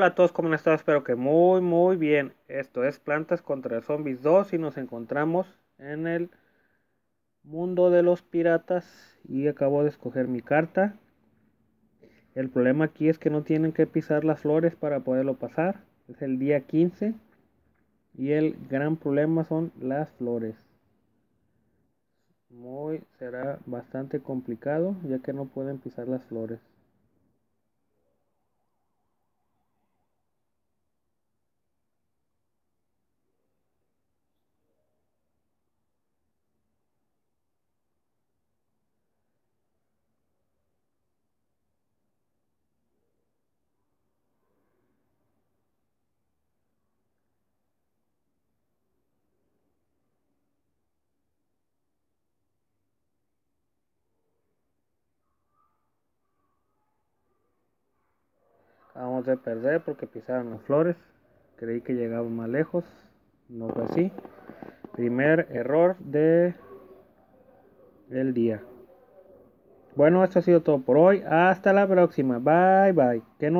Hola a todos, ¿cómo han estado? Espero que muy muy bien. Esto es Plantas contra Zombies 2 y nos encontramos en el mundo de los piratas y acabo de escoger mi carta. El problema aquí es que no tienen que pisar las flores para poderlo pasar. Es el día 15 y el gran problema son las flores. Muy será bastante complicado ya que no pueden pisar las flores. Acabamos de perder porque pisaron las flores. Creí que llegaba más lejos. No fue así. Primer error de el día. Bueno, esto ha sido todo por hoy. Hasta la próxima. Bye bye. Que no